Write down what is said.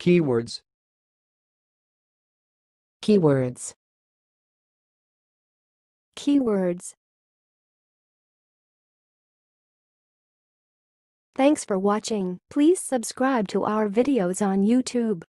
Keywords. Keywords. Keywords. Thanks for watching. Please subscribe to our videos on YouTube.